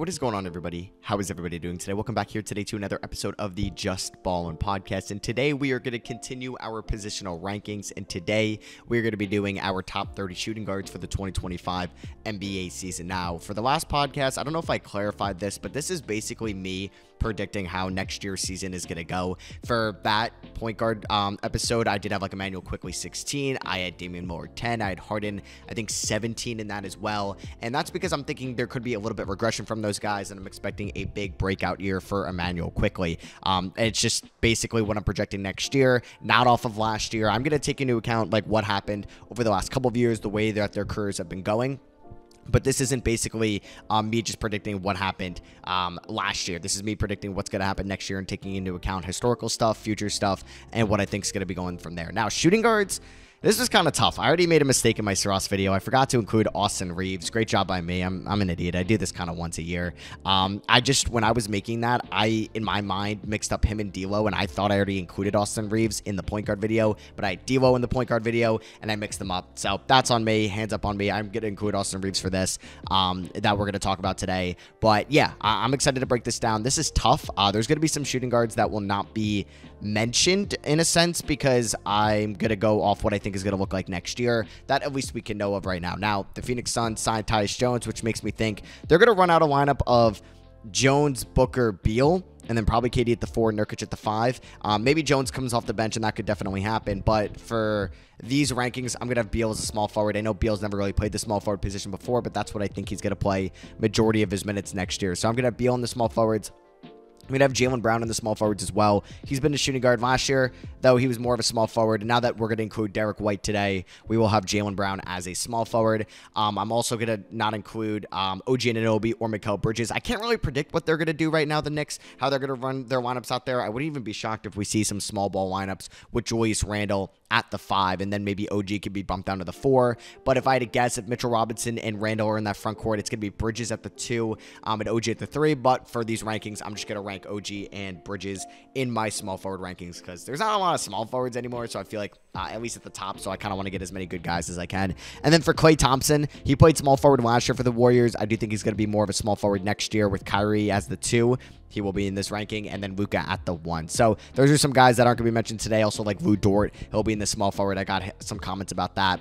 what is going on, everybody? How is everybody doing today? Welcome back here today to another episode of the Just Ballin' podcast. And today we are going to continue our positional rankings. And today we're going to be doing our top 30 shooting guards for the 2025 NBA season. Now, for the last podcast, I don't know if I clarified this, but this is basically me predicting how next year's season is going to go. For that point guard um, episode, I did have like Immanuel Quickley 16. I had Damian Moore 10. I had Harden, I think 17 in that as well. And that's because I'm thinking there could be a little bit regression from those guys, and I'm expecting a big breakout year for Immanuel Quickley. Um, it's just basically what I'm projecting next year, not off of last year. I'm going to take into account like what happened over the last couple of years, the way that their careers have been going but this isn't basically um, me just predicting what happened um, last year. This is me predicting what's going to happen next year and taking into account historical stuff, future stuff, and what I think is going to be going from there. Now, shooting guards. This was kind of tough. I already made a mistake in my Saras video. I forgot to include Austin Reaves. Great job by me. I'm, I'm an idiot. I do this kind of once a year. Um, I just, when I was making that, I, in my mind, mixed up him and D'Lo, and I thought I already included Austin Reaves in the point guard video, but I had D'Lo in the point guard video, and I mixed them up. So that's on me. Hands up on me. I'm going to include Austin Reaves for this um, that we're going to talk about today. But yeah, I I'm excited to break this down. This is tough. Uh, there's going to be some shooting guards that will not be mentioned in a sense because I'm going to go off what I think is going to look like next year. That at least we can know of right now. Now, the Phoenix Suns signed Tyus Jones, which makes me think they're going to run out a lineup of Jones, Booker, Beal, and then probably KD at the four, Nurkic at the five. Um, maybe Jones comes off the bench, and that could definitely happen. But for these rankings, I'm going to have Beal as a small forward. I know Beal's never really played the small forward position before, but that's what I think he's going to play majority of his minutes next year. So I'm going to have Beal in the small forwards. We'd have Jaylen Brown in the small forwards as well. He's been a shooting guard last year, though he was more of a small forward. And now that we're going to include Derrick White today, we will have Jaylen Brown as a small forward. Um, I'm also going to not include um, OG Anunoby or Mikal Bridges. I can't really predict what they're going to do right now, the Knicks, how they're going to run their lineups out there. I wouldn't even be shocked if we see some small ball lineups with Julius Randle at the five, and then maybe OG could be bumped down to the four. But if I had to guess, if Mitchell Robinson and Randle are in that front court, it's going to be Bridges at the two um, and OG at the three. But for these rankings, I'm just going to rank OG and Bridges in my small forward rankings because there's not a lot of small forwards anymore. So I feel like uh, at least at the top. So I kind of want to get as many good guys as I can. And then for Klay Thompson, he played small forward last year for the Warriors. I do think he's going to be more of a small forward next year with Kyrie as the two. He will be in this ranking, and then Luka at the one. So those are some guys that aren't going to be mentioned today. Also, like Lu Dort, he'll be in the small forward. I got some comments about that.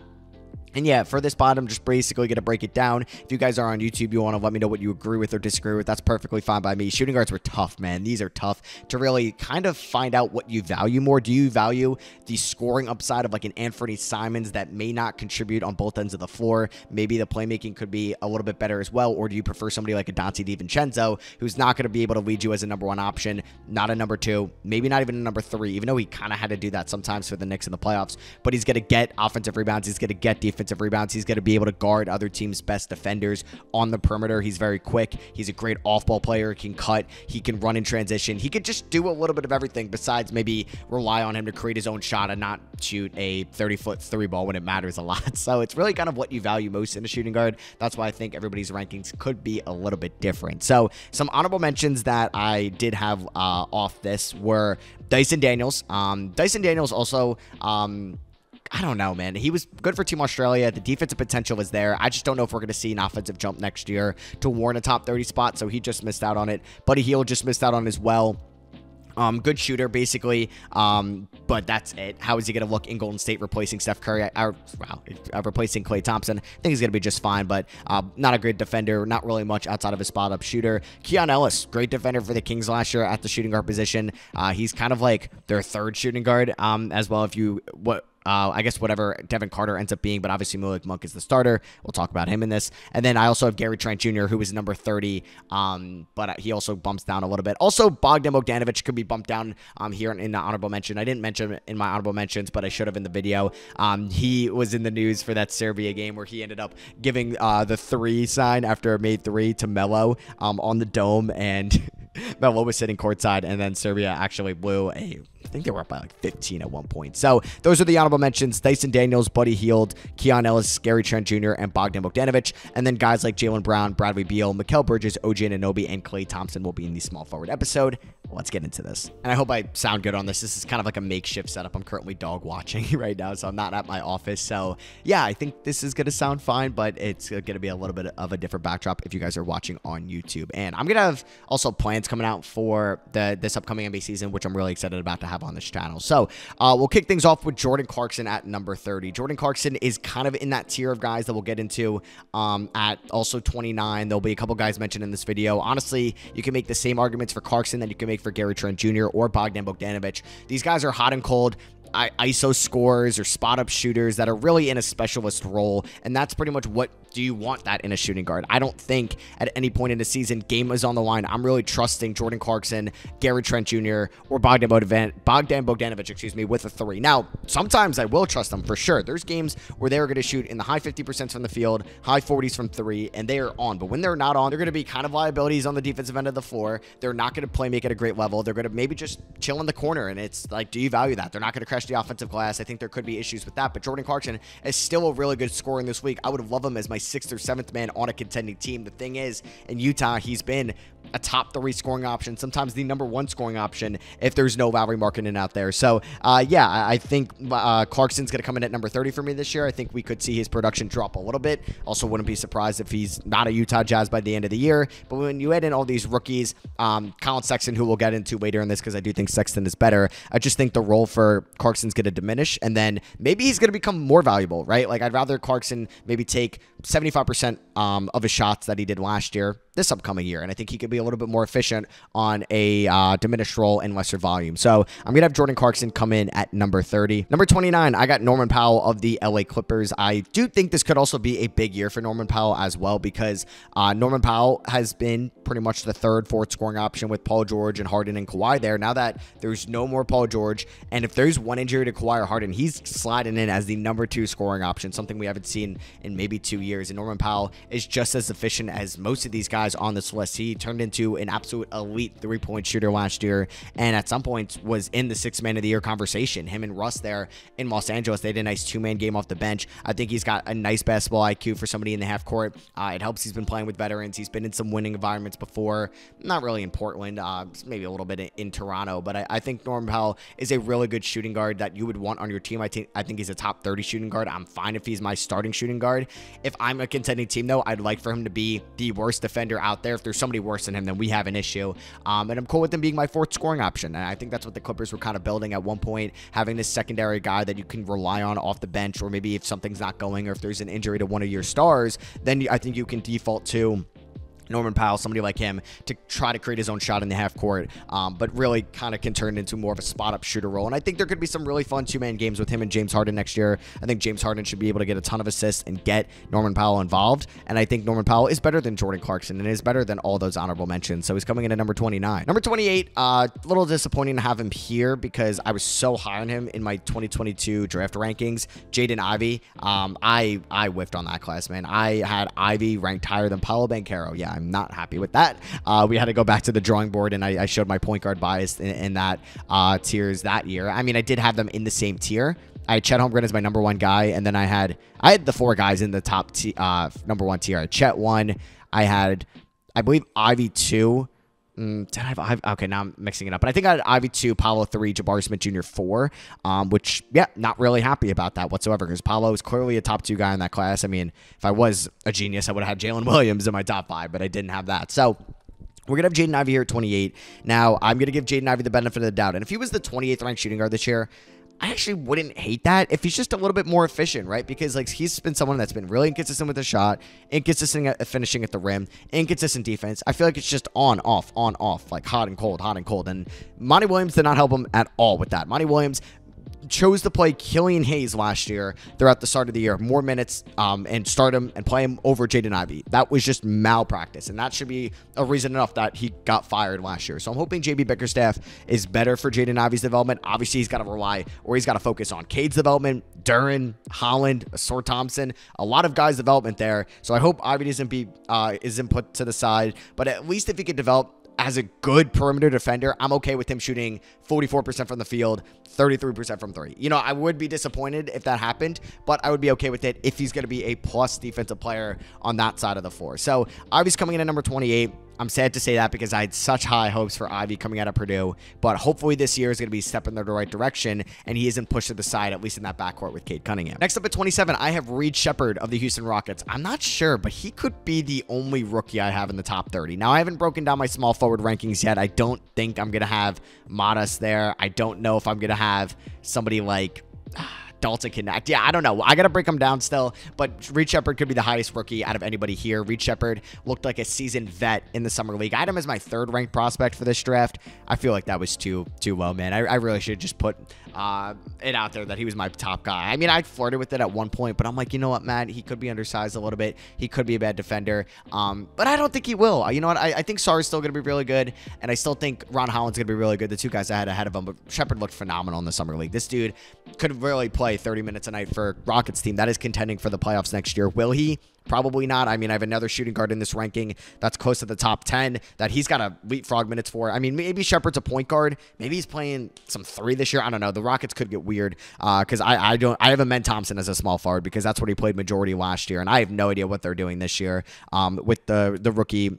And yeah, for this bottom, just basically going to break it down. If you guys are on YouTube, you want to let me know what you agree with or disagree with. That's perfectly fine by me. Shooting guards were tough, man. These are tough to really kind of find out what you value more. Do you value the scoring upside of like an Anthony Simons that may not contribute on both ends of the floor? Maybe the playmaking could be a little bit better as well. Or do you prefer somebody like a Donte DiVincenzo who's not going to be able to lead you as a number one option, not a number two, maybe not even a number three, even though he kind of had to do that sometimes for the Knicks in the playoffs. But he's going to get offensive rebounds. He's going to get defensive rebounds. He's going to be able to guard other teams' best defenders on the perimeter. He's very quick. He's a great off-ball player. He can cut. He can run in transition. He could just do a little bit of everything besides maybe rely on him to create his own shot and not shoot a 30-foot three ball when it matters a lot. So it's really kind of what you value most in a shooting guard. That's why I think everybody's rankings could be a little bit different. So some honorable mentions that I did have uh, off this were Dyson Daniels. Um, Dyson Daniels also um, I don't know, man. He was good for Team Australia. The defensive potential is there. I just don't know if we're going to see an offensive jump next year to warrant a top 30 spot, so he just missed out on it. Buddy Hield just missed out on as well. Um, good shooter, basically. Um, but that's it. How is he going to look in Golden State replacing Steph Curry? I, wow, uh, replacing Klay Thompson. I think he's going to be just fine, but uh, not a great defender. Not really much outside of a spot up shooter. Keon Ellis, great defender for the Kings last year at the shooting guard position. Uh, he's kind of like their third shooting guard um, as well. If you what uh, I guess whatever Devin Carter ends up being, but obviously Malik Monk is the starter. We'll talk about him in this. And then I also have Gary Trent Jr., who is number 30, um, but he also bumps down a little bit. Also, Bogdan Bogdanovic could be bumped down um, here in the honorable mention. I didn't mention in my honorable mentions, but I should have in the video. Um, he was in the news for that Serbia game where he ended up giving uh, the three sign after made three to Melo um, on the dome, and Melo was sitting courtside, and then Serbia actually blew a think they were up by like 15 at one point. So those are the honorable mentions. Dyson Daniels, Buddy Hield, Keon Ellis, Gary Trent Jr., and Bogdan Bogdanovic. And then guys like Jaylen Brown, Bradley Beal, Mikal Bridges, OG Anunoby, and Klay Thompson will be in the small forward episode. Let's get into this. And I hope I sound good on this. This is kind of like a makeshift setup. I'm currently dog watching right now, so I'm not at my office. So yeah, I think this is going to sound fine, but it's going to be a little bit of a different backdrop if you guys are watching on YouTube. And I'm going to have also plans coming out for the this upcoming NBA season, which I'm really excited about to have on this channel. So uh, we'll kick things off with Jordan Clarkson at number 30. Jordan Clarkson is kind of in that tier of guys that we'll get into um, at also 29. There'll be a couple guys mentioned in this video. Honestly, you can make the same arguments for Clarkson that you can make for Gary Trent Jr. or Bogdan Bogdanovic. These guys are hot and cold. ISO scores or spot up shooters that are really in a specialist role, and that's pretty much what do you want that in a shooting guard? I don't think at any point in the season, game is on the line. I'm really trusting Jordan Clarkson, Gary Trent Jr., or Bogdan, Bogdan Bogdanovic, excuse me, with a three. Now, sometimes I will trust them for sure. There's games where they're going to shoot in the high 50% from the field, high 40s from three, and they are on. But when they're not on, they're going to be kind of liabilities on the defensive end of the floor. They're not going to play make at a great level. They're going to maybe just chill in the corner, and it's like, do you value that? They're not going to crash the offensive glass. I think there could be issues with that. But Jordan Clarkson is still a really good scorer in this week. I would love him as my sixth or seventh man on a contending team. The thing is, in Utah, he's been a top three scoring option, sometimes the number one scoring option if there's no Lauri Markkanen out there. So, uh, yeah, I think uh, Clarkson's going to come in at number 30 for me this year. I think we could see his production drop a little bit. Also, wouldn't be surprised if he's not a Utah Jazz by the end of the year. But when you add in all these rookies, um, Collin Sexton, who we'll get into later in this because I do think Sexton is better, I just think the role for Clarkson's going to diminish. And then maybe he's going to become more valuable, right? Like, I'd rather Clarkson maybe take 75% um, of his shots that he did last year this upcoming year. And I think he could be a little bit more efficient on a uh, diminished role and lesser volume. So I'm going to have Jordan Clarkson come in at number 30. Number 29, I got Norman Powell of the LA Clippers. I do think this could also be a big year for Norman Powell as well because uh, Norman Powell has been pretty much the third, fourth scoring option with Paul George and Harden and Kawhi there. Now that there's no more Paul George, and if there's one injury to Kawhi or Harden, he's sliding in as the number two scoring option, something we haven't seen in maybe two years. And Norman Powell is just as efficient as most of these guys on this list. He turned into an absolute elite three point shooter last year, and at some points was in the six man of the year conversation. Him and Russ there in Los Angeles, they did a nice two man game off the bench. I think he's got a nice basketball IQ for somebody in the half court. Uh, it helps he's been playing with veterans. He's been in some winning environments before, not really in Portland, uh, maybe a little bit in, in Toronto, but I, I, think Norman Powell is a really good shooting guard that you would want on your team. I I think he's a top 30 shooting guard. I'm fine if he's my starting shooting guard. If I'm a contending team though, I'd like for him to be the worst defender out there. If there's somebody worse than him, then we have an issue. Um, and I'm cool with him being my fourth scoring option. And I think that's what the Clippers were kind of building at one point, having this secondary guy that you can rely on off the bench, or maybe if something's not going, or if there's an injury to one of your stars, then I think you can default to Norman Powell, somebody like him, to try to create his own shot in the half court, um, but really kind of can turn into more of a spot up shooter role. And I think there could be some really fun two man games with him and James Harden next year. I think James Harden should be able to get a ton of assists and get Norman Powell involved. And I think Norman Powell is better than Jordan Clarkson and is better than all those honorable mentions. So he's coming in at number 29. Number 28, a uh, little disappointing to have him here because I was so high on him in my 2022 draft rankings. Jaden Ivey, um, I I whiffed on that class, man. I had Ivey ranked higher than Paolo Banchero. Yeah, I'm not happy with that. Uh, we had to go back to the drawing board, and I, I showed my point guard bias in, in that uh, tiers that year. I mean, I did have them in the same tier. I had Chet Holmgren as my number one guy, and then I had I had the four guys in the top t- uh, number one tier. I Chet one. I had, I believe, Ivey two. Mm, did I have Ivey? Okay, now I'm mixing it up. But I think I had Ivey 2, Paolo 3, Jabari Smith Jr. 4, um, which, yeah, not really happy about that whatsoever because Paolo is clearly a top two guy in that class. I mean, if I was a genius, I would have had Jalen Williams in my top five, but I didn't have that. So we're going to have Jaden Ivey here at 28. Now, I'm going to give Jaden Ivey the benefit of the doubt. And if he was the 28th ranked shooting guard this year, I actually wouldn't hate that if he's just a little bit more efficient, right? Because like he's been someone that's been really inconsistent with the shot, inconsistent at finishing at the rim, inconsistent defense. I feel like it's just on, off, on, off, like hot and cold, hot and cold. And Monty Williams did not help him at all with that. Monty Williams chose to play Killian Hayes last year throughout the start of the year, more minutes, um, and start him and play him over Jaden Ivey. That was just malpractice, and that should be a reason enough that he got fired last year. So I'm hoping JB Bickerstaff is better for Jaden Ivey's development. Obviously, he's got to rely or he's got to focus on Cade's development, Duren, Holland, Sor Thompson, a lot of guys' development there. So I hope Ivey doesn't be uh, isn't put to the side, but at least if he could develop as a good perimeter defender, I'm okay with him shooting 44% from the field, 33% from three. You know, I would be disappointed if that happened, but I would be okay with it if he's going to be a plus defensive player on that side of the floor. So, Ivey's coming in at number 28. I'm sad to say that because I had such high hopes for Ivey coming out of Purdue, but hopefully this year is going to be stepping in the right direction and he isn't pushed to the side, at least in that backcourt with Cade Cunningham. Next up at 27, I have Reed Sheppard of the Houston Rockets. I'm not sure, but he could be the only rookie I have in the top 30. Now, I haven't broken down my small forward rankings yet. I don't think I'm going to have Matas there. I don't know if I'm going to have somebody like. Ah, Dalton Knecht. Yeah, I don't know. I got to break him down still, but Reed Sheppard could be the highest rookie out of anybody here. Reed Sheppard looked like a seasoned vet in the summer league. I had him as my third ranked prospect for this draft. I feel like that was too too low, man. I, I really should just put uh, it out there that he was my top guy. I mean, I flirted with it at one point, but I'm like, you know what, man? He could be undersized a little bit. He could be a bad defender, um, but I don't think he will. You know what? I, I think Sarr is still going to be really good, and I still think Ron Holland's going to be really good. The two guys I had ahead of him, but Sheppard looked phenomenal in the summer league. This dude could really play 30 minutes a night for Rockets team that is contending for the playoffs next year. Will he? Probably not. I mean, I have another shooting guard in this ranking that's close to the top 10 that he's got to leapfrog minutes for. I mean, maybe Sheppard's a point guard. Maybe he's playing some three this year. I don't know. The Rockets could get weird because uh, I, I don't. I have Amen Thompson as a small forward because that's what he played majority last year, and I have no idea what they're doing this year um, with the the rookie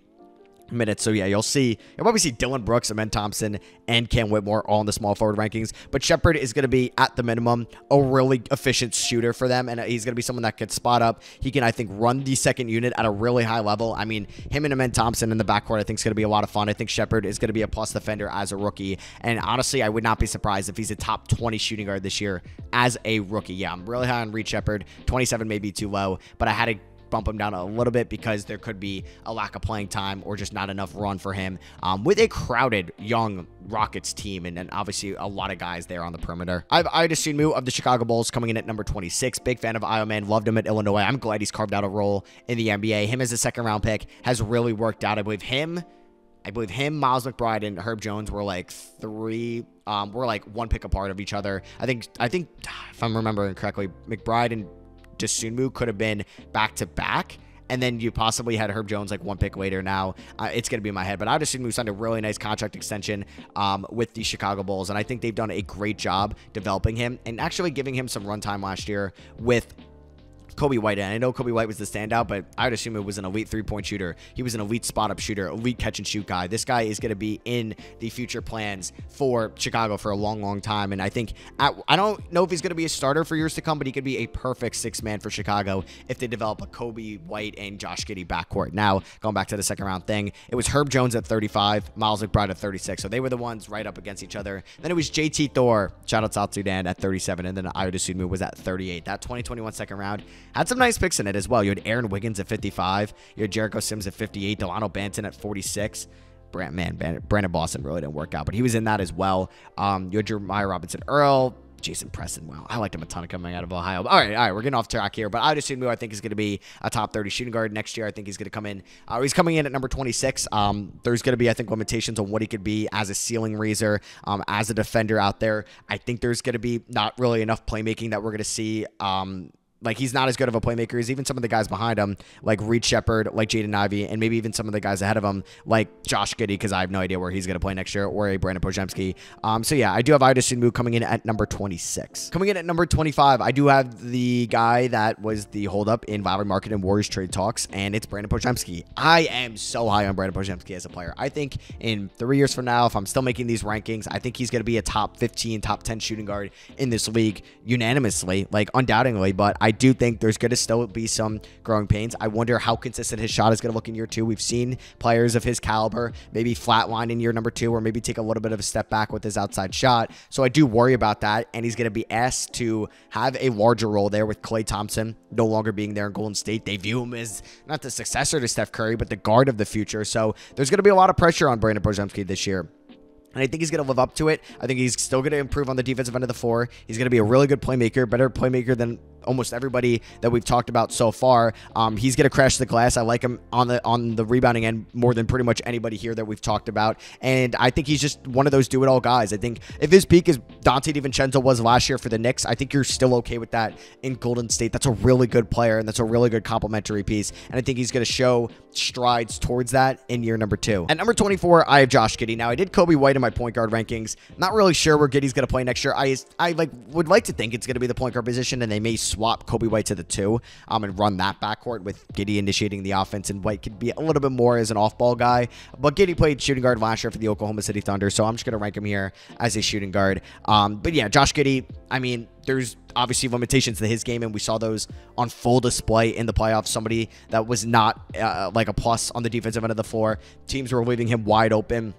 minutes. So yeah, you'll see you'll probably see Dillon Brooks, Amen Thompson, and Cam Whitmore all in the small forward rankings. But Sheppard is going to be at the minimum a really efficient shooter for them, and uh, he's going to be someone that can spot up. He can I think run the second unit at a really high level. I mean, him and Amen Thompson in the backcourt I think is going to be a lot of fun. I think Sheppard is going to be a plus defender as a rookie, and honestly, I would not be surprised if he's a top 20 shooting guard this year as a rookie. Yeah, I'm really high on Reed Sheppard. 27 may be too low, but I had to bump him down a little bit because there could be a lack of playing time or just not enough run for him um, with a crowded young Rockets team and, and obviously a lot of guys there on the perimeter. I have Ayo Dosunmu of the Chicago Bulls coming in at number 26. Big fan of Ayo Man. Loved him at Illinois. I'm glad he's carved out a role in the NBA. Him as a second round pick has really worked out. I believe him I believe him, Miles McBride, and Herb Jones were like three. Um, were like one pick apart of each other. I think. I think if I'm remembering correctly, McBride and Dosunmu could have been back to back. And then you possibly had Herb Jones like one pick later. Now uh, it's going to be in my head, but I would assume signed a really nice contract extension um, with the Chicago Bulls, and I think they've done a great job developing him and actually giving him some runtime last year with Coby White. And I know Coby White was the standout, but I would assume it was an elite three point shooter. He was an elite spot up shooter, elite catch and shoot guy. This guy is going to be in the future plans for Chicago for a long, long time. And I think at, I don't know if he's going to be a starter for years to come, but he could be a perfect six man for Chicago if they develop a Coby White and Josh Giddey backcourt. Now, going back to the second round thing, it was Herb Jones at 35, Miles McBride at 36. So they were the ones right up against each other. Then it was JT Thor, shout out South Sudan at 37, and then Ayo Dosunmu was at 38. That 2021 second round had some nice picks in it as well. You had Aaron Wiggins at 55. You had Jericho Sims at 58. Delano Banton at 46. Brand, man, Brandon Boston really didn't work out, but he was in that as well. Um, you had Jeremiah Robinson Earl, Jason Preston. Wow, I liked him a ton coming out of Ohio. All right, all right, we're getting off track here, but I just assume I think he's going to be a top 30 shooting guard next year. I think he's going to come in. Uh, he's coming in at number 26. Um, there's going to be, I think, limitations on what he could be as a ceiling raiser, um, as a defender out there. I think there's going to be not really enough playmaking that we're going to see. Um, like he's not as good of a playmaker as even some of the guys behind him, like Reed Sheppard, like Jaden Ivey, and maybe even some of the guys ahead of him, like Josh Giddey, because I have no idea where he's going to play next year, or a Brandon Podziemski. Um, so yeah, I do have Ayo Dosunmu coming in at number 26. Coming in at number 25, I do have the guy that was the holdup in Lauri Markkanen and Warriors trade talks, and it's Brandon Podziemski. I am so high on Brandon Podziemski as a player. I think in three years from now, if I'm still making these rankings, I think he's going to be a top 15, top 10 shooting guard in this league unanimously, like undoubtedly. But I do think there's going to still be some growing pains. I wonder how consistent his shot is going to look in year two. We've seen players of his caliber maybe flatline in year number two or maybe take a little bit of a step back with his outside shot. So I do worry about that. And he's going to be asked to have a larger role there with Klay Thompson no longer being there in Golden State. They view him as not the successor to Steph Curry, but the guard of the future. So there's going to be a lot of pressure on Brandon Podziemski this year. And I think he's going to live up to it. I think he's still going to improve on the defensive end of the floor. He's going to be a really good playmaker, better playmaker than almost everybody that we've talked about so far. Um, he's going to crash the glass. I like him on the on the rebounding end more than pretty much anybody here that we've talked about. And I think he's just one of those do it all guys. I think if his peak is Donte DiVincenzo was last year for the Knicks, I think you're still okay with that in Golden State. That's a really good player and that's a really good complementary piece. And I think he's going to show strides towards that in year number two. At number 24, I have Josh Giddey. Now I did Coby White in my point guard rankings. Not really sure where Giddey's going to play next year. I I like would like to think it's going to be the point guard position and they may swap Coby White to the two um, and run that backcourt with Giddey initiating the offense, and White could be a little bit more as an off-ball guy. But Giddey played shooting guard last year for the Oklahoma City Thunder, so I'm just going to rank him here as a shooting guard. Um, but yeah, Josh Giddey, I mean, there's obviously limitations to his game, and we saw those on full display in the playoffs. Somebody that was not uh, like a plus on the defensive end of the floor. Teams were leaving him wide open.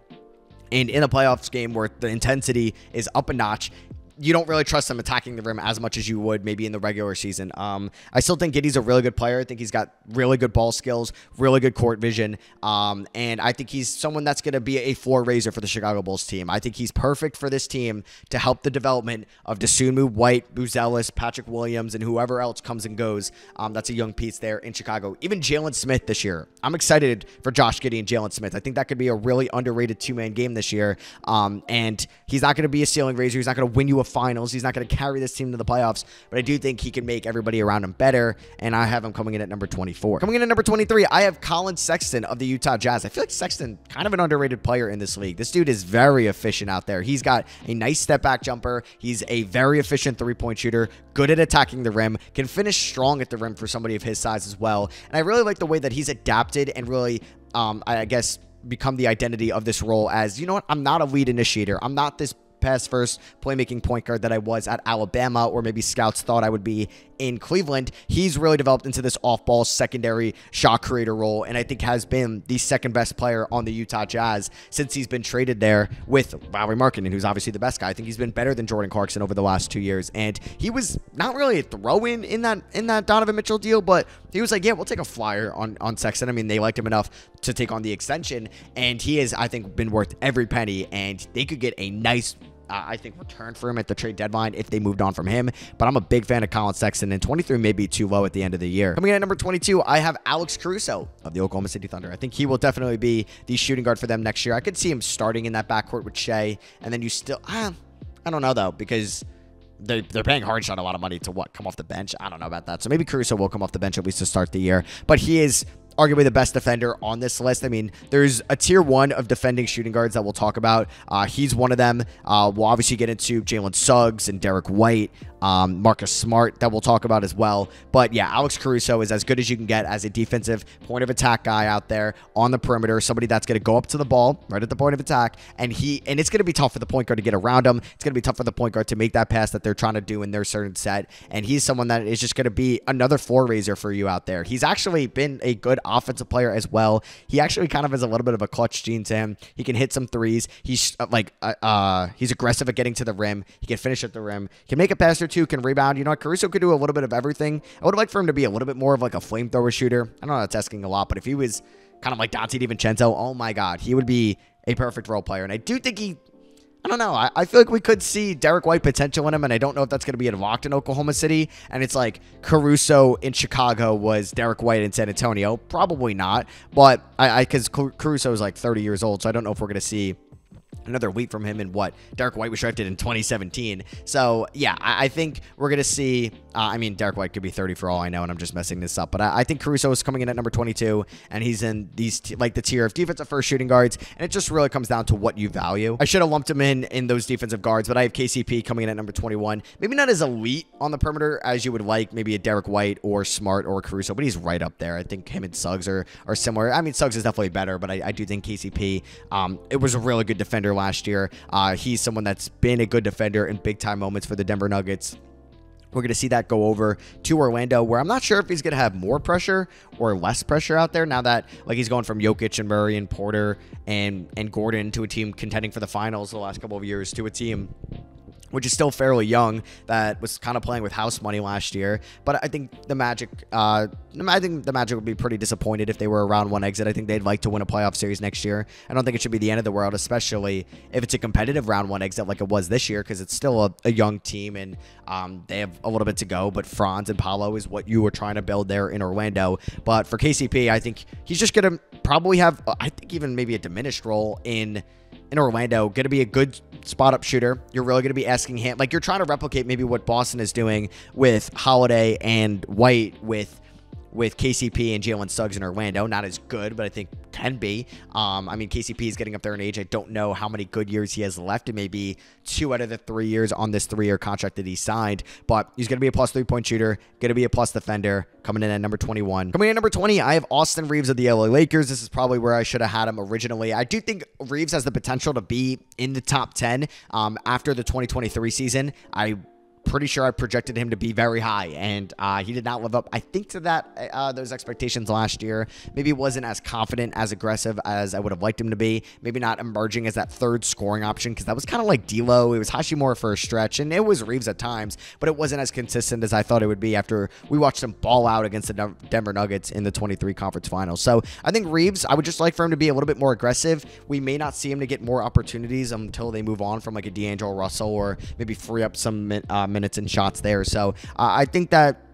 And in a playoffs game where the intensity is up a notch, you don't really trust him attacking the rim as much as you would maybe in the regular season. Um, I still think Giddey's a really good player. I think he's got really good ball skills, really good court vision, um, and I think he's someone that's going to be a floor raiser for the Chicago Bulls team. I think he's perfect for this team to help the development of Dosunmu, White, Buzelis, Patrick Williams, and whoever else comes and goes. Um, that's a young piece there in Chicago. Even Jalen Smith this year. I'm excited for Josh Giddey and Jalen Smith. I think that could be a really underrated two-man game this year, um, and he's not going to be a ceiling raiser. He's not going to win you a finals. He's not going to carry this team to the playoffs, but I do think he can make everybody around him better, and I have him coming in at number 24. Coming in at number 23, I have Collin Sexton of the Utah Jazz. I feel like Sexton, kind of an underrated player in this league. This dude is very efficient out there. He's got a nice step back jumper. He's a very efficient three-point shooter, good at attacking the rim, can finish strong at the rim for somebody of his size as well. And I really like the way that he's adapted and really, um, I guess, become the identity of this role as, you know what, I'm not a lead initiator. I'm not this pass first playmaking point guard that I was at Alabama, or maybe scouts thought I would be in Cleveland. He's really developed into this off ball secondary shot creator role, and I think has been the second best player on the Utah Jazz since he's been traded there with Lauri Markkanen, who's obviously the best guy. I think he's been better than Jordan Clarkson over the last two years, and he was not really a throw in in that in that Donovan Mitchell deal, but he was like, yeah, we'll take a flyer on on Sexton. I mean, they liked him enough to take on the extension, and he has, I think, been worth every penny, and they could get a nice I think, return for him at the trade deadline if they moved on from him. But I'm a big fan of Collin Sexton, and 23 may be too low at the end of the year. Coming in at number 22, I have Alex Caruso of the Oklahoma City Thunder. I think he will definitely be the shooting guard for them next year. I could see him starting in that backcourt with Shai, and then you still, uh, I don't know though, because they're, they're paying Hartenstein a lot of money to what come off the bench. I don't know about that. So maybe Caruso will come off the bench at least to start the year. But he is arguably the best defender on this list. I mean, there's a tier one of defending shooting guards that we'll talk about. Uh, he's one of them. Uh, we'll obviously get into Jalen Suggs and Derrick White, um, Marcus Smart that we'll talk about as well. But yeah, Alex Caruso is as good as you can get as a defensive point of attack guy out there on the perimeter, somebody that's going to go up to the ball right at the point of attack, and he and it's going to be tough for the point guard to get around him. It's going to be tough for the point guard to make that pass that they're trying to do in their certain set, and he's someone that is just going to be another floor raiser for you out there. He's actually been a good offensive player as well. He actually kind of has a little bit of a clutch gene to him. He can hit some threes. He's uh, like uh, uh, he's aggressive at getting to the rim. He can finish at the rim. He can make a pass or two. Can rebound. You know, what? Caruso could do a little bit of everything. I would liked for him to be a little bit more of like a flamethrower shooter. I know that's asking a lot, but if he was kind of like Donte DiVincenzo, oh my God, he would be a perfect role player. And I do think he I don't know. I, I, feel like we could see Derrick White potential in him, and I don't know if that's going to be unlocked in Oklahoma City. And it's like Caruso in Chicago was Derrick White in San Antonio. Probably not, but I because Caruso is like 30 years old, so I don't know if we're going to see another week from him in what Derrick White was drafted in 2017. So yeah, I, I think we're gonna see. Uh, I mean, Derrick White could be 30 for all I know, and I'm just messing this up. But I, I think Caruso is coming in at number 22, and he's in these like the tier of defensive first shooting guards, and it just really comes down to what you value. I should have lumped him in in those defensive guards, but I have KCP coming in at number 21. Maybe not as elite on the perimeter as you would like, maybe a Derrick White or Smart or Caruso, but he's right up there. I think him and Suggs are are similar. I mean, Suggs is definitely better, but I, I do think KCP. Um, it was a really good defender last year. Uh, he's someone that's been a good defender in big time moments for the Denver Nuggets. We're going to see that go over to Orlando, where I'm not sure if he's going to have more pressure or less pressure out there now that like he's going from Jokic and Murray and Porter and and Gordon to a team contending for the finals the last couple of years to a team which is still fairly young, that was kind of playing with house money last year. But I think the Magic, uh, I think the Magic would be pretty disappointed if they were a round one exit. I think they'd like to win a playoff series next year. I don't think it should be the end of the world, especially if it's a competitive round one exit like it was this year, because it's still a, a, young team and um, they have a little bit to go. But Franz and Paolo is what you were trying to build there in Orlando. But for KCP, I think he's just going to probably have, I think, even maybe a diminished role in in Orlando, going to be a good spot up shooter. You're really going to be asking him, like, you're trying to replicate maybe what Boston is doing with Holiday and White with with KCP and Jalen Suggs in Orlando. Not as good, but I think can be. Um, I mean, KCP is getting up there in age. I don't know how many good years he has left. It may be two out of the three years on this three year contract that he signed, but he's going to be a plus three point shooter, going to be a plus defender, coming in at number 21. Coming in at number 20, I have Austin Reaves of the LA Lakers. This is probably where I should have had him originally. I do think Reaves has the potential to be in the top 10 um, after the 2023 season. I pretty sure I projected him to be very high, and uh, he did not live up, I think, to that uh, those expectations last year. Maybe wasn't as confident, as aggressive as I would have liked him to be. Maybe not emerging as that third scoring option because that was kind of like D'Lo. It was Hachimura for a stretch, and it was Reaves at times, but it wasn't as consistent as I thought it would be after we watched him ball out against the Denver Nuggets in the 23 conference finals. So I think Reaves, I would just like for him to be a little bit more aggressive. We may not see him to get more opportunities until they move on from like a D'Angelo Russell or maybe free up some uh, minutes and shots there. So uh, I think that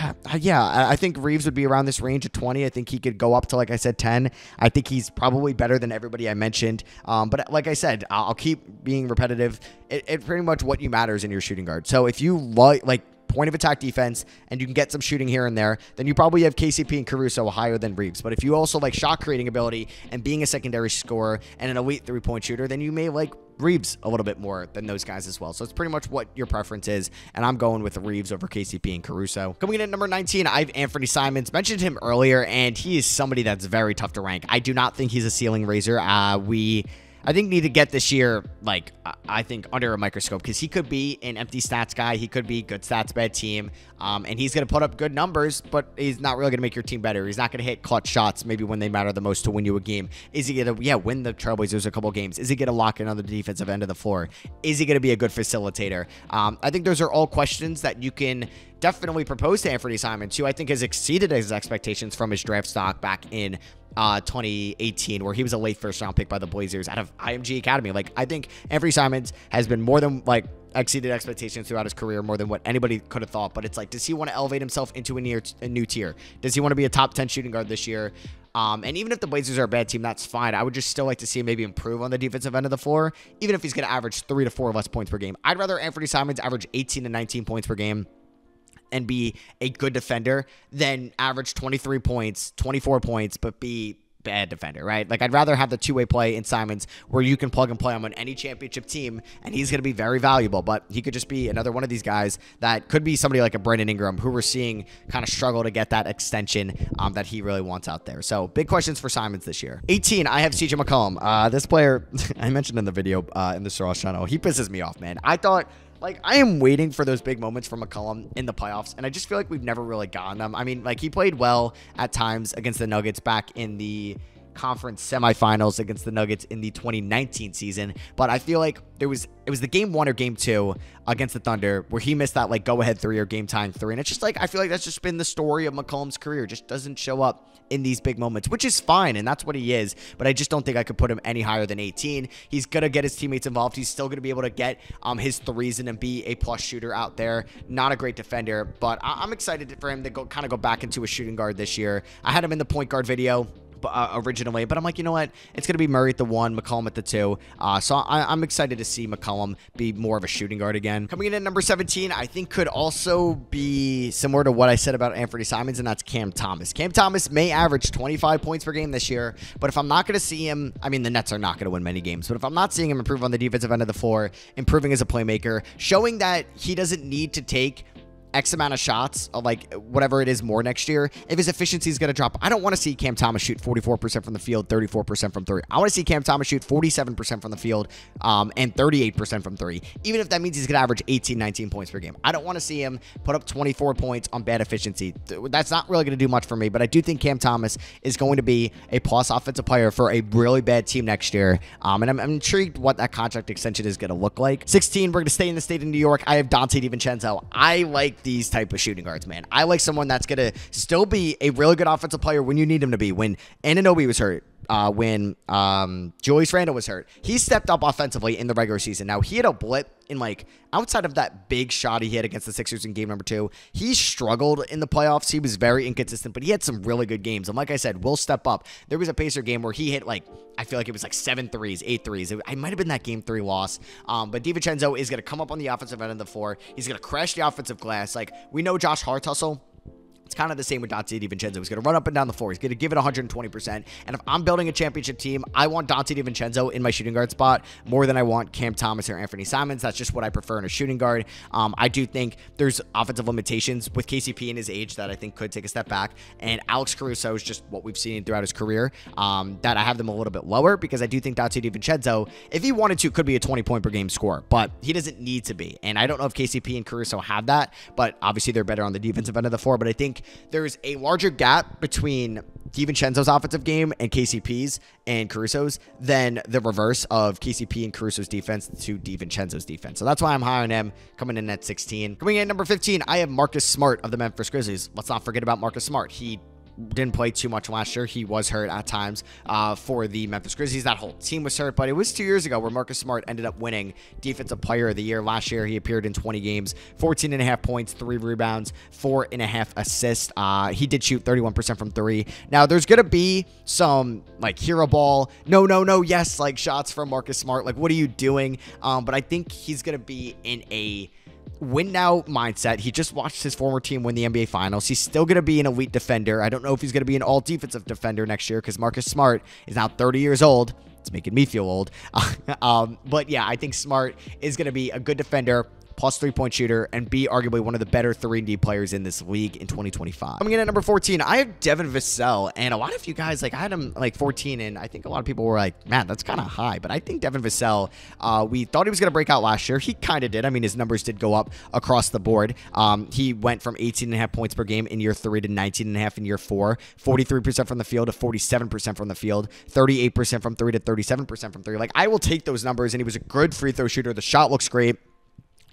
yeah, I think Reaves would be around this range of 20. I think he could go up to, like I said, 10. I think he's probably better than everybody I mentioned. Um, but like I said, I'll keep being repetitive. It, it pretty much what you matters in your shooting guard. So if you like, like, point of attack defense and you can get some shooting here and there, then you probably have KCP and Caruso higher than Reaves. But if you also like shot creating ability and being a secondary scorer and an elite three point shooter, then you may like Reaves a little bit more than those guys as well. So it's pretty much what your preference is. And I'm going with Reaves over KCP and Caruso. Coming in at number 19, I have Anthony Simons. Mentioned him earlier, and he is somebody that's very tough to rank. I do not think he's a ceiling raiser. Uh, we I think need to get this year, like, I think under a microscope because he could be an empty stats guy. He could be good stats, bad team. Um, and he's going to put up good numbers, but he's not really going to make your team better. He's not going to hit clutch shots maybe when they matter the most to win you a game. Is he going to, yeah, win the Trailblazers a couple games? Is he going to lock in on the defensive end of the floor? Is he going to be a good facilitator? Um, I think those are all questions that you can definitely proposed to Anthony Simons, who I think has exceeded his expectations from his draft stock back in uh, 2018, where he was a late first round pick by the Blazers out of IMG Academy. Like, I think Anthony Simons has been more than like exceeded expectations throughout his career more than what anybody could have thought. But it's like, does he want to elevate himself into a, near, a new tier? Does he want to be a top 10 shooting guard this year? Um, and even if the Blazers are a bad team, that's fine. I would just still like to see him maybe improve on the defensive end of the floor, even if he's going to average three to four less points per game. I'd rather Anthony Simons average 18 to 19 points per game and be a good defender than average 23 points, 24 points, but be bad defender, right? Like I'd rather have the two-way play in Simons where you can plug and play him on any championship team and he's going to be very valuable, but he could just be another one of these guys that could be somebody like a Brandon Ingram who we're seeing kind of struggle to get that extension um, that he really wants out there. So big questions for Simons this year. 18, I have CJ McCollum. Uh, this player I mentioned in the video uh, in the Straw channel, he pisses me off, man. I thought like I am waiting for those big moments from McCollum in the playoffs, and I just feel like we've never really gotten them. I mean, like he played well at times against the Nuggets back in the conference semifinals against the Nuggets in the 2019 season. But I feel like there was it was the game one or game two against the Thunder where he missed that like go ahead three or game time three. And it's just like I feel like that's just been the story of McCollum's career. Just doesn't show up in these big moments, which is fine, and that's what he is. But I just don't think I could put him any higher than 18. He's gonna get his teammates involved. He's still gonna be able to get um his threes and be a plus shooter out there. Not a great defender, but I- am excited for him to go kind of go back into a shooting guard this year. I had him in the point guard video uh, originally, but I'm like, you know what? It's going to be Murray at the one, McCollum at the two. Uh, so I, am excited to see McCollum be more of a shooting guard again. Coming in at number 17, I think could also be similar to what I said about Anthony Simons, and that's Cam Thomas. Cam Thomas may average 25 points per game this year, but if I'm not going to see him, I mean, the Nets are not going to win many games, but if I'm not seeing him improve on the defensive end of the floor, improving as a playmaker, showing that he doesn't need to take X amount of shots, like whatever it is more next year, if his efficiency is going to drop, I don't want to see Cam Thomas shoot 44% from the field, 34% from three. I want to see Cam Thomas shoot 47% from the field um, and 38% from three, even if that means he's going to average 18, 19 points per game. I don't want to see him put up 24 points on bad efficiency. That's not really going to do much for me, but I do think Cam Thomas is going to be a plus offensive player for a really bad team next year. Um, and I'm, I'm intrigued what that contract extension is going to look like. 16, we're going to stay in the state of New York. I have Donte DiVincenzo. I like these type of shooting guards, man. I like someone that's going to still be a really good offensive player when you need him to be. When Anunoby was hurt, uh, when um, Julius Randle was hurt. He stepped up offensively in the regular season. Now, he had a blip in like outside of that big shot he hit against the Sixers in game number two. He struggled in the playoffs. He was very inconsistent, but he had some really good games. And like I said, will step up. There was a Pacer game where he hit like, I feel like it was like seven threes, eight threes. It, I might have been that game three loss. Um, but DiVincenzo is going to come up on the offensive end of the floor. He's going to crash the offensive glass. Like, we know Josh Hartustle It's kind of the same with Donte DiVincenzo. He's going to run up and down the floor. He's going to give it 120%. And if I'm building a championship team, I want Donte DiVincenzo in my shooting guard spot more than I want Cam Thomas or Anthony Simons. That's just what I prefer in a shooting guard. Um, I do think there's offensive limitations with KCP and his age that I think could take a step back. And Alex Caruso is just what we've seen throughout his career. Um, that I have them a little bit lower because I do think Donte DiVincenzo, if he wanted to, could be a 20 point per game scorer, but he doesn't need to be. And I don't know if KCP and Caruso have that, but obviously they're better on the defensive end of the floor. But I think there's a larger gap between DiVincenzo's offensive game and KCP's and Caruso's than the reverse of KCP and Caruso's defense to DiVincenzo's defense. So that's why I'm high on him coming in at 16. Coming in at number 15, I have Marcus Smart of the Memphis Grizzlies. Let's not forget about Marcus Smart. He didn't play too much last year. He was hurt at times uh, for the Memphis Grizzlies. That whole team was hurt, but it was two years ago where Marcus Smart ended up winning Defensive Player of the Year. Last year, he appeared in 20 games, 14 and a half points, three rebounds, four and a half assists. Uh, he did shoot 31% from three. Now, there's going to be some like hero ball, no, no, no, yes, like shots from Marcus Smart. Like, what are you doing? Um, but I think he's going to be in a win now mindset. He just watched his former team win the NBA Finals. He's still going to be an elite defender. I don't know if he's going to be an all defensive defender next year because Marcus Smart is now 30 years old. It's making me feel old. um, but yeah, I think Smart is going to be a good defender plus three point shooter, and be arguably one of the better 3 D players in this league in 2025. Coming in at number 14, I have Devin Vassell, and a lot of you guys, like, I had him like 14, and I think a lot of people were like, man, that's kind of high. But I think Devin Vassell, uh, we thought he was going to break out last year. He kind of did. I mean, his numbers did go up across the board. Um, he went from 18 and a half points per game in year three to 19 and a half in year four, 43% from the field to 47% from the field, 38% from three to 37% from three. Like, I will take those numbers, and he was a good free throw shooter. The shot looks great.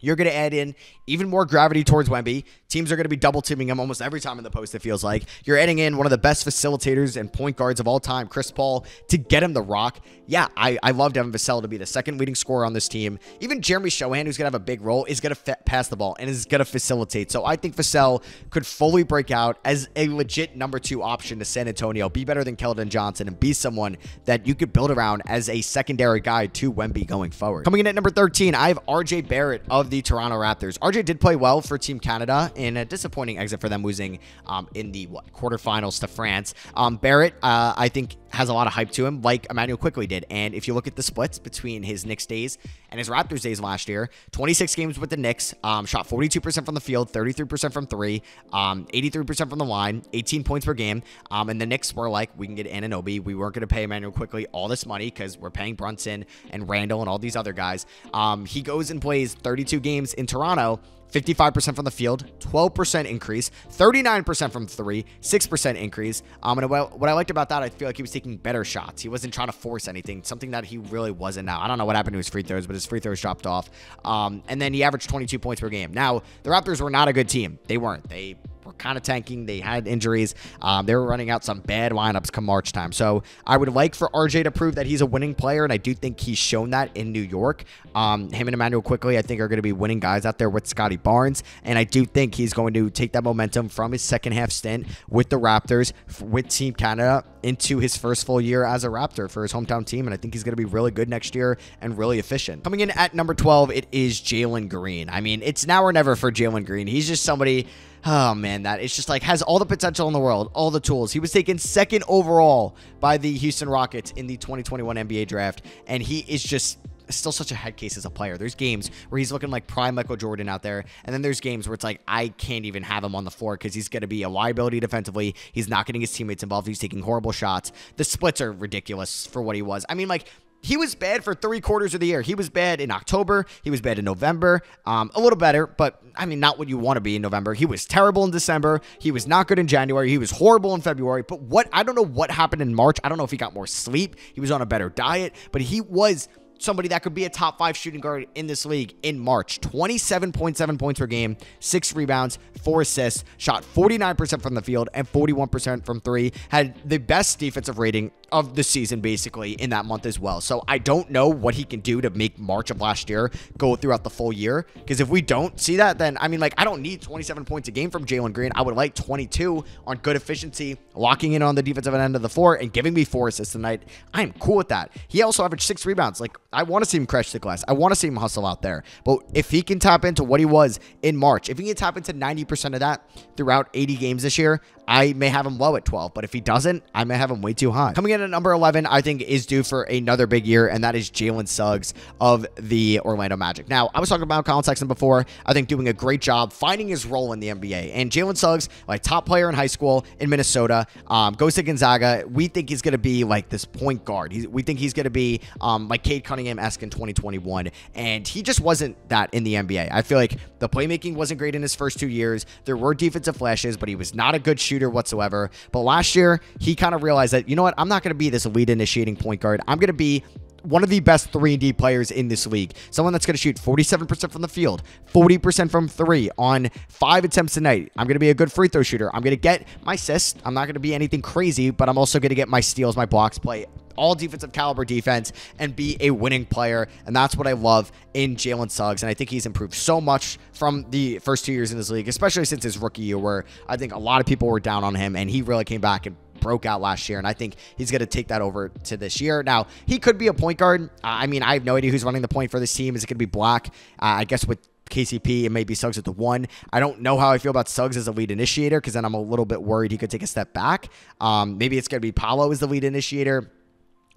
You're going to add in even more gravity towards Wemby. Teams are going to be double teaming him almost every time in the post, it feels like. You're adding in one of the best facilitators and point guards of all time, Chris Paul, to get him the rock. Yeah, I, I love Devin Vassell to be the second leading scorer on this team. Even Jeremy Sochan, who's going to have a big role, is going to pass the ball and is going to facilitate. So I think Vassell could fully break out as a legit number two option to San Antonio, be better than Keldon Johnson, and be someone that you could build around as a secondary guy to Wemby going forward. Coming in at number 13, I have RJ Barrett of the Toronto Raptors. RJ did play well for Team Canada in a disappointing exit for them, losing um, in the what, quarterfinals to France. Um, Barrett, uh, I think, has a lot of hype to him, like Immanuel Quickley did. And if you look at the splits between his Knicks days and his Raptors days last year, 26 games with the Knicks, um, shot 42% from the field, 33% from three, um, 83% from the line, 18 points per game. Um, and the Knicks were like, we can get Anunoby. We weren't going to pay Immanuel Quickley all this money because we're paying Brunson and Randle and all these other guys. Um, he goes and plays 32 games in Toronto 55% from the field, 12% increase, 39% from three, 6% increase. Um, and what I liked about that, I feel like he was taking better shots. He wasn't trying to force anything, something that he really wasn't now. I don't know what happened to his free throws, but his free throws dropped off. Um, and then he averaged 22 points per game. Now, the Raptors were not a good team. They weren't. They kind of tanking. They had injuries. Um, they were running out some bad lineups come March time. So I would like for RJ to prove that he's a winning player, and I do think he's shown that in New York. Um, him and Immanuel Quickley, I think, are going to be winning guys out there with Scottie Barnes, and I do think he's going to take that momentum from his second half stint with the Raptors, with Team Canada, into his first full year as a Raptor for his hometown team, and I think he's going to be really good next year and really efficient. Coming in at number 12, it is Jalen Green. I mean, it's now or never for Jalen Green. He's just somebody oh man, that it's just like has all the potential in the world, all the tools. He was taken second overall by the Houston Rockets in the 2021 NBA draft, and he is just still such a head case as a player. There's games where he's looking like prime Michael Jordan out there, and then there's games where it's like I can't even have him on the floor because he's going to be a liability defensively. He's not getting his teammates involved. He's taking horrible shots. The splits are ridiculous for what he was. I mean, like he was bad for three quarters of the year. He was bad in October. He was bad in November. Um, a little better, but I mean, not what you want to be in November. He was terrible in December. He was not good in January. He was horrible in February. But what I don't know what happened in March. I don't know if he got more sleep. He was on a better diet, but he was somebody that could be a top five shooting guard in this league in March. 27.7 points per game, six rebounds, four assists, shot 49% from the field and 41% from three. Had the best defensive rating of the season basically in that month as well. So I don't know what he can do to make March of last year go throughout the full year. Because if we don't see that, then I mean, like, I don't need 27 points a game from Jalen Green. I would like 22 on good efficiency, locking in on the defensive end of the floor, and giving me four assists tonight. I am cool with that. He also averaged six rebounds. Like, I want to see him crash the glass. I want to see him hustle out there. But if he can tap into what he was in March, if he can tap into 90% of that throughout 80 games this year, I may have him low at 12. But if he doesn't, I may have him way too high. Coming in at number 11, I think is due for another big year, and that is Jalen Suggs of the Orlando Magic. Now, I was talking about Collin Sexton before. I think doing a great job finding his role in the NBA. And Jalen Suggs, like top player in high school in Minnesota, um, goes to Gonzaga. We think he's going to be like this point guard. He's, we think he's going to be um, like Cade Cunningham esque in 2021. And he just wasn't that in the NBA. I feel like the playmaking wasn't great in his first two years. There were defensive flashes, but he was not a good shooter whatsoever. But last year, he kind of realized that, you know what, I'm not going to be this elite initiating point guard. I'm going to be one of the best 3 and D players in this league. Someone that's going to shoot 47% from the field, 40% from 3 on 5 attempts a night. I'm going to be a good free throw shooter. I'm going to get my assists. I'm not going to be anything crazy, but I'm also going to get my steals, my blocks, play all defensive caliber defense and be a winning player. And that's what I love in Jalen Suggs. And I think he's improved so much from the first two years in this league, especially since his rookie year, where I think a lot of people were down on him and he really came back and broke out last year, and I think he's going to take that over to this year. Now, he could be a point guard. I mean, I have no idea who's running the point for this team. Is it going to be Black? Uh, I guess with KCP and maybe Suggs at the one. I don't know how I feel about Suggs as a lead initiator because then I'm a little bit worried he could take a step back. Um, maybe it's going to be Paolo as the lead initiator.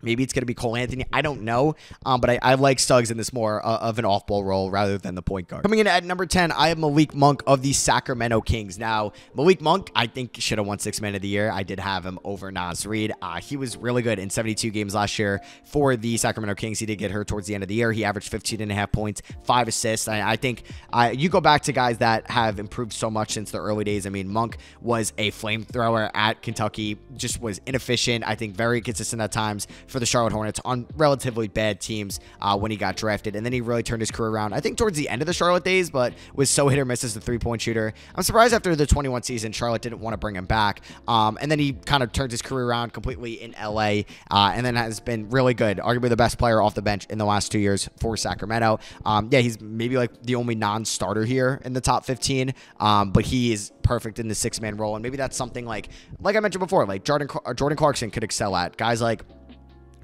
Maybe it's going to be Cole Anthony. I don't know. Um, but I, I, like Suggs in this more uh, of an off ball role rather than the point guard. Coming in at number 10, I have Malik Monk of the Sacramento Kings. Now, Malik Monk, I think, should have won six man of the year. I did have him over Naz Reid. Uh, he was really good in 72 games last year for the Sacramento Kings. He did get hurt towards the end of the year. He averaged 15 and a half points, five assists. I, I think uh, you go back to guys that have improved so much since the early days. I mean, Monk was a flamethrower at Kentucky, just was inefficient. I think very consistent at times for the Charlotte Hornets on relatively bad teams uh, when he got drafted. And then he really turned his career around, I think, towards the end of the Charlotte days, but was so hit or miss as a three point shooter. I'm surprised after the 21 season, Charlotte didn't want to bring him back. Um, and then he kind of turned his career around completely in LA uh, and then has been really good, arguably the best player off the bench in the last two years for Sacramento. Um, yeah, he's maybe like the only non starter here in the top 15, um, but he is perfect in the six man role. And maybe that's something like, like I mentioned before, like Jordan, Jordan Clarkson could excel at. Guys like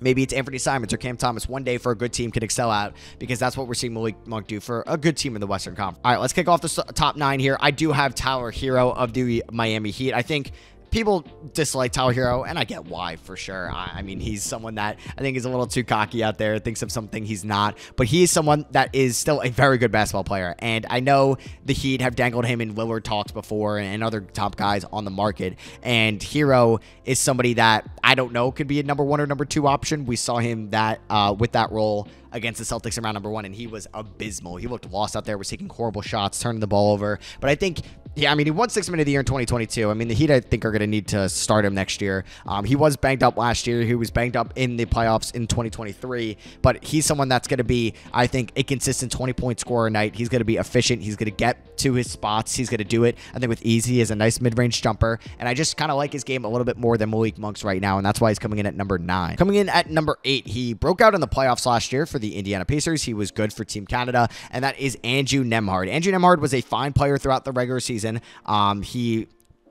Maybe it's Anthony Simons or Cam Thomas one day for a good team could excel out because that's what we're seeing Malik Monk do for a good team in the Western Conference. All right, let's kick off the top nine here. I do have Tyler Herro of the Miami Heat. I think people dislike Tyler Herro, and I get why for sure. I, I, mean, he's someone that I think is a little too cocky out there, thinks of something he's not, but he is someone that is still a very good basketball player. And I know the Heat have dangled him in Lillard talks before and other top guys on the market. And Herro is somebody that I don't know could be a number one or number two option. We saw him that uh, with that role against the Celtics in round number one, and he was abysmal. He looked lost out there, was taking horrible shots, turning the ball over. But I think yeah, I mean, he won six minutes of the year in 2022. I mean, the Heat, I think, are going to need to start him next year. Um, he was banged up last year. He was banged up in the playoffs in 2023, but he's someone that's going to be, I think, a consistent 20 point scorer a night. He's going to be efficient. He's going to get to his spots. He's going to do it, I think, with easy. He a nice mid range jumper, and I just kind of like his game a little bit more than Malik Monk's right now, and that's why he's coming in at number nine. Coming in at number eight, he broke out in the playoffs last year for the Indiana Pacers. He was good for Team Canada, and that is Andrew Nembhard. Andrew Nembhard was a fine player throughout the regular season. Um, he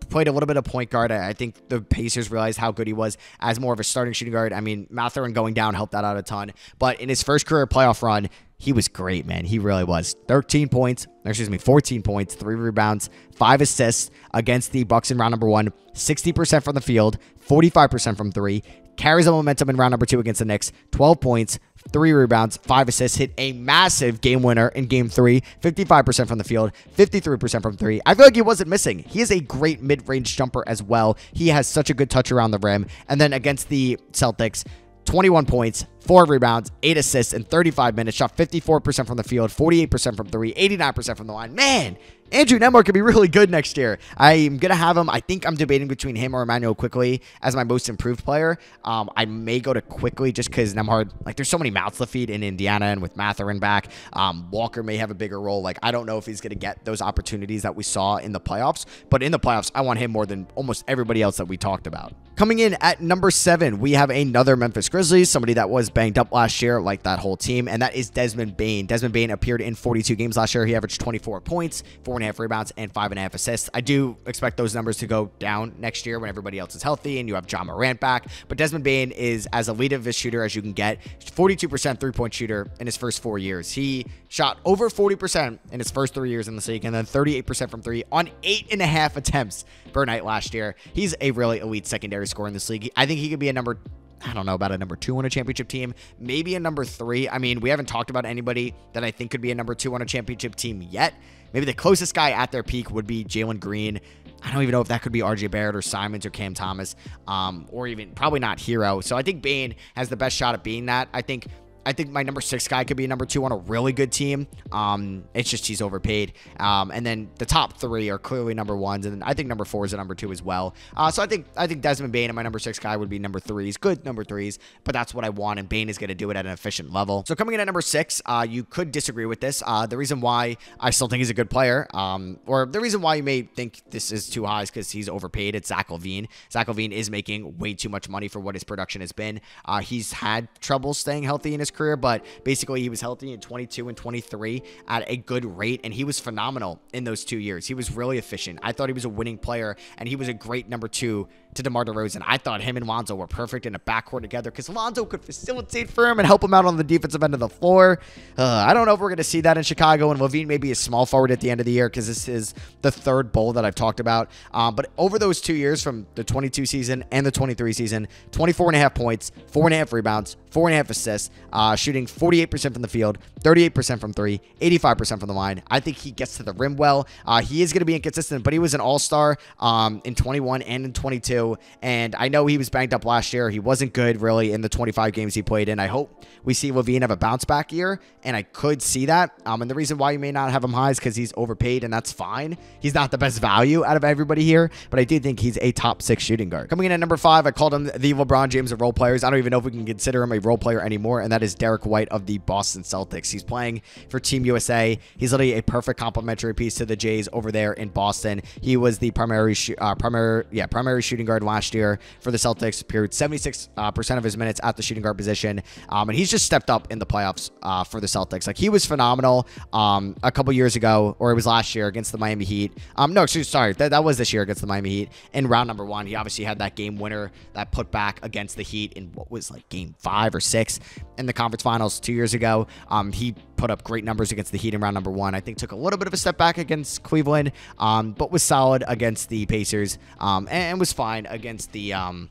played a little bit of point guard. I think the Pacers realized how good he was as more of a starting shooting guard. I mean, Mathurin going down helped that out a ton. But in his first career playoff run, he was great, man. He really was. 13 points, excuse me, 14 points, three rebounds, five assists against the Bucks in round number one, 60% from the field, 45% from three. Carries the momentum in round number two against the Knicks, 12 points, three rebounds, five assists, hit a massive game winner in game three, 55% from the field, 53% from three. I feel like he wasn't missing. He is a great mid range jumper as well. He has such a good touch around the rim. And then against the Celtics, 21 points, four rebounds, eight assists in 35 minutes, shot 54% from the field, 48% from three, 89% from the line. Man, Andrew Nembhard could be really good next year. I'm going to have him. I think I'm debating between him or Immanuel Quickley as my most improved player. Um, I may go to Quickley just because Nembhard, like, there's so many mouths to feed in Indiana and with Mathurin back. Um, Walker may have a bigger role. Like, I don't know if he's going to get those opportunities that we saw in the playoffs, but in the playoffs, I want him more than almost everybody else that we talked about. Coming in at number seven, we have another Memphis Grizzlies, somebody that was banged up last year, like that whole team, and that is Desmond Bane. Desmond Bane appeared in 42 games last year. He averaged 24 points, four four and a half rebounds, and five and a half assists. I do expect those numbers to go down next year when everybody else is healthy and you have Ja Morant back. But Desmond Bane is as elite of a shooter as you can get. 42% three point shooter in his first four years. He shot over 40% in his first three years in the league, and then 38% from three on eight and a half attempts per night last year. He's a really elite secondary scorer in this league. I think he could be a number I don't know about a number two on a championship team, maybe a number three. I mean, we haven't talked about anybody that I think could be a number two on a championship team yet. Maybe the closest guy at their peak would be Jalen Green. I don't even know if that could be RJ Barrett or Simons or Cam Thomas, um, or even probably not Herro. So I think Bane has the best shot at being that. I think I think my number six guy could be number two on a really good team. Um, it's just he's overpaid. Um, and then the top three are clearly number ones, and I think number four is a number two as well. Uh, so I think I think Desmond Bane and my number six guy would be number threes, good number threes, but that's what I want, and Bane is going to do it at an efficient level. So coming in at number six, uh, you could disagree with this. Uh, the reason why I still think he's a good player, um, or the reason why you may think this is too high is because he's overpaid. It's Zach LaVine. Zach LaVine is making way too much money for what his production has been. Uh, he's had trouble staying healthy in his career, but basically he was healthy in 22 and 23 at a good rate, and he was phenomenal in those two years. He was really efficient. I thought he was a winning player, and he was a great number two to DeMar DeRozan. I thought him and Lonzo were perfect in a backcourt together because Lonzo could facilitate for him and help him out on the defensive end of the floor. Uh, I don't know if we're going to see that in Chicago, and LaVine may be a small forward at the end of the year because this is the third bowl that I've talked about. Um, but over those two years, from the 22 season and the 23 season, 24 and a half points, four and a half rebounds, four and a half assists, uh, shooting 48% from the field, 38% from three, 85% from the line. I think he gets to the rim well. Uh, he is going to be inconsistent, but he was an all star um, in 21 and in 22. And I know he was banged up last year. He wasn't good really in the 25 games he played in. I hope we see LaVine have a bounce back year, and I could see that. Um, and the reason why you may not have him high is because he's overpaid, and that's fine. He's not the best value out of everybody here, but I do think he's a top six shooting guard. Coming in at number five, I called him the LeBron James of role players. I don't even know if we can consider him a role player anymore, and that is Derrick White of the Boston Celtics. He's playing for Team USA. He's literally a perfect complementary piece to the Jays over there in Boston. He was the primary, uh, primary, yeah, primary shooting guard last year for the Celtics. Appeared 76 uh, percent of his minutes at the shooting guard position, um, and he's just stepped up in the playoffs uh, for the Celtics. Like he was phenomenal um, a couple years ago, or it was last year against the Miami Heat. Um, no, excuse, sorry, that, that was this year against the Miami Heat in round number one. He obviously had that game winner that put back against the Heat in what was like game five or six in the conference finals two years ago. Um, he put up great numbers against the Heat in round number one. I think took a little bit of a step back against Cleveland, um, but was solid against the Pacers um, and, was fine against the um,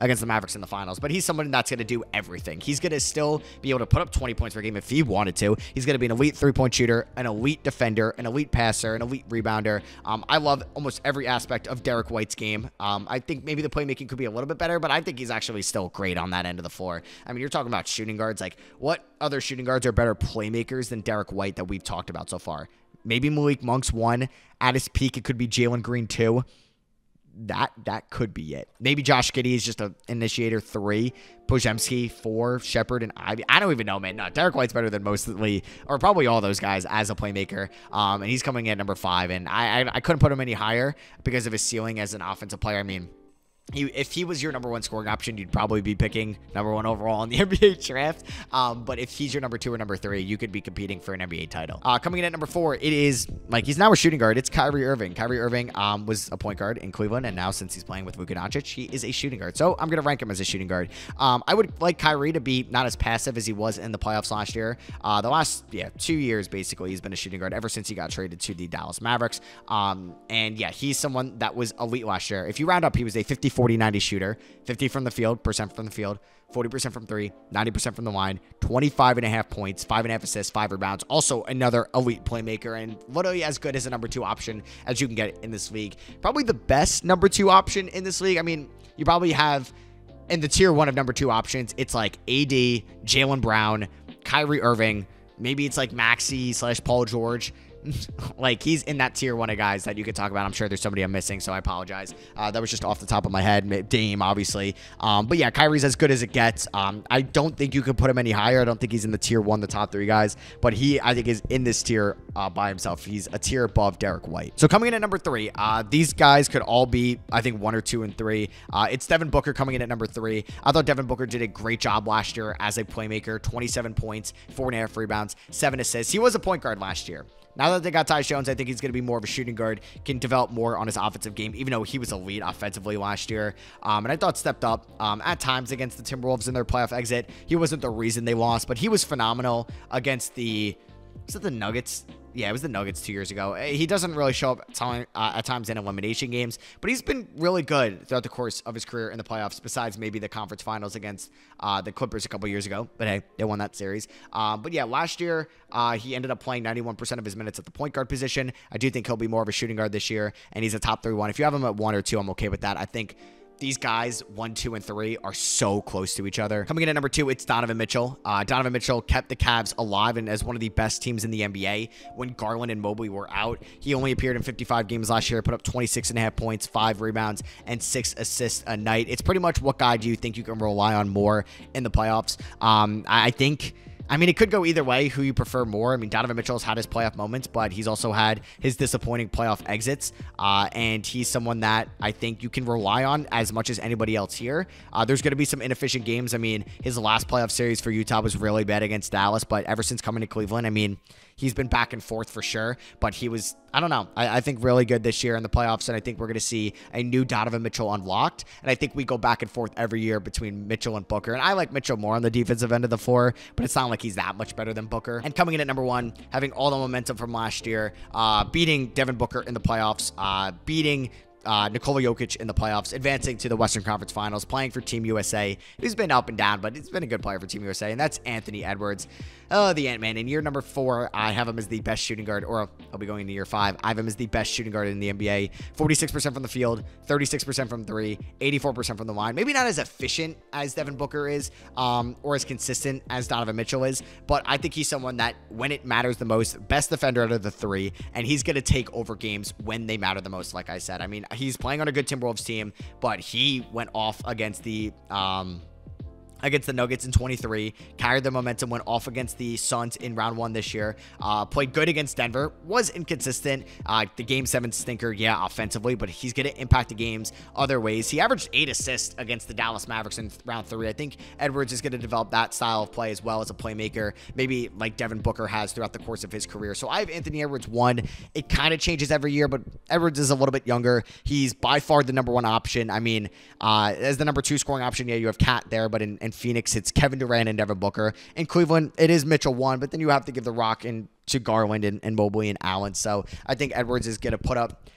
against the Mavericks in the finals. But he's someone that's going to do everything. He's going to still be able to put up 20 points per game if he wanted to. He's going to be an elite three point shooter, an elite defender, an elite passer, an elite rebounder. Um, I love almost every aspect of Derrick White's game. Um, I think maybe the playmaking could be a little bit better, but I think he's actually still great on that end of the floor. I mean, you're talking about shooting guards. Like, what other shooting guards are better playmakers than Derrick White that we've talked about so far? Maybe Malik Monk's one. At his peak, it could be Jalen Green two that that could be it. Maybe Josh Giddey is just an initiator three, Podziemski four, Sheppard and Ivey. I don't even know, man. No, Derrick White's better than mostly or probably all those guys as a playmaker. Um, and he's coming in at number five, and I, I I couldn't put him any higher because of his ceiling as an offensive player. I mean if he was your number one scoring option, you'd probably be picking number one overall in the NBA draft. Um, but if he's your number two or number three, you could be competing for an NBA title. Uh, coming in at number four, it is like he's now a shooting guard. It's Kyrie Irving. Kyrie Irving um, was a point guard in Cleveland, and now since he's playing with Luka Doncic, he is a shooting guard. So I'm gonna rank him as a shooting guard. Um, I would like Kyrie to be not as passive as he was in the playoffs last year. Uh, the last yeah two years basically, he's been a shooting guard ever since he got traded to the Dallas Mavericks. Um, and yeah, he's someone that was elite last year. If you round up, he was a 50, 40, 90 shooter. 50 from the field, percent from the field, 40% from three, 90% from the line, 25 and a half points, five and a half assists, five rebounds. Also another elite playmaker and literally as good as a number two option as you can get in this league. Probably the best number two option in this league. I mean, you probably have in the tier one of number two options, it's like AD, Jaylen Brown, Kyrie Irving. Maybe it's like Maxey slash Paul George. like he's in that tier one of guys that you could talk about. I'm sure there's somebody I'm missing, so I apologize. Uh, that was just off the top of my head. Dame, obviously. Um, but yeah, Kyrie's as good as it gets. Um, I don't think you could put him any higher. I don't think he's in the tier one, the top three guys. But he, I think, is in this tier uh, by himself. He's a tier above Derrick White. So coming in at number three, uh, these guys could all be, I think, one or two and three. Uh, it's Devin Booker coming in at number three. I thought Devin Booker did a great job last year as a playmaker. 27 points, four and a half rebounds, seven assists. He was a point guard last year. Now that they got Ty Jones, I think he's going to be more of a shooting guard, can develop more on his offensive game, even though he was elite offensively last year. Um, and I thought stepped up um, at times against the Timberwolves in their playoff exit. He wasn't the reason they lost, but he was phenomenal against the was it the Nuggets? Yeah, it was the Nuggets two years ago. Eh, he doesn't really show up uh, at times in elimination games, but he's been really good throughout the course of his career in the playoffs, besides maybe the conference finals against uh, the Clippers a couple years ago. But hey, they won that series. Uh, but yeah, last year, uh, he ended up playing 91% of his minutes at the point guard position. I do think he'll be more of a shooting guard this year, and he's a top three one. If you have him at one or two, I'm okay with that. I think these guys, one, two, and three, are so close to each other. Coming in at number two, it's Donovan Mitchell. Uh, Donovan Mitchell kept the Cavs alive and as one of the best teams in the NBA when Garland and Mobley were out. He only appeared in 55 games last year, put up 26 and a half points, five rebounds, and six assists a night. It's pretty much what guy do you think you can rely on more in the playoffs? Um, I think I mean, it could go either way, who you prefer more. I mean, Donovan Mitchell's had his playoff moments, but he's also had his disappointing playoff exits. Uh, and he's someone that I think you can rely on as much as anybody else here. Uh, there's going to be some inefficient games. I mean, his last playoff series for Utah was really bad against Dallas, but ever since coming to Cleveland, I mean, he's been back and forth for sure, but he was, I don't know, I, I think really good this year in the playoffs, and I think we're going to see a new Donovan Mitchell unlocked. And I think we go back and forth every year between Mitchell and Booker. And I like Mitchell more on the defensive end of the floor, but it's not like he's that much better than Booker. And coming in at number one, having all the momentum from last year, uh, beating Devin Booker in the playoffs, uh, beating uh, Nikola Jokic in the playoffs, advancing to the Western Conference Finals, playing for Team USA. He's been up and down, but he's been a good player for Team USA, and that's Anthony Edwards. Oh, the Ant Man. In year number four, I have him as the best shooting guard, or I'll be going into year five. I have him as the best shooting guard in the NBA. 46% from the field, 36% from three, 84% from the line. Maybe not as efficient as Devin Booker is, um, or as consistent as Donovan Mitchell is, but I think he's someone that, when it matters the most, best defender out of the three, and he's going to take over games when they matter the most, like I said. I mean, he's playing on a good Timberwolves team, but he went off against the. Um, against the Nuggets in 23, carried the momentum, went off against the Suns in round one this year, uh, played good against Denver, was inconsistent. Uh, the game seven stinker, yeah, offensively, but he's going to impact the games other ways. He averaged eight assists against the Dallas Mavericks in round three. I think Edwards is going to develop that style of play as well as a playmaker, maybe like Devin Booker has throughout the course of his career. So I have Anthony Edwards one. It kind of changes every year, but Edwards is a little bit younger. He's by far the number one option. I mean, uh, as the number two scoring option, yeah, you have KAT there, but in, in Phoenix, it's Kevin Durant and Devin Booker. In Cleveland, it is Mitchell one, but then you have to give the rock in to Garland and, and Mobley and Allen. So I think Edwards is going to put up,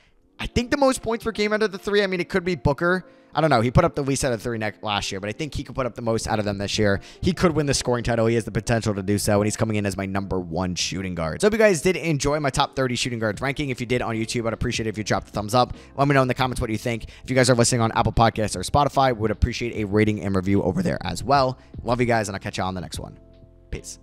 I think, the most points per game out of the three. I mean, it could be Booker. I don't know. He put up the least out of three last year, but I think he could put up the most out of them this year. He could win the scoring title. He has the potential to do so, and he's coming in as my number one shooting guard. So, if you guys did enjoy my top 30 shooting guards ranking, if you did on YouTube, I'd appreciate it if you dropped the thumbs up. Let me know in the comments what you think. If you guys are listening on Apple Podcasts or Spotify, would appreciate a rating and review over there as well. Love you guys, and I'll catch you on the next one. Peace.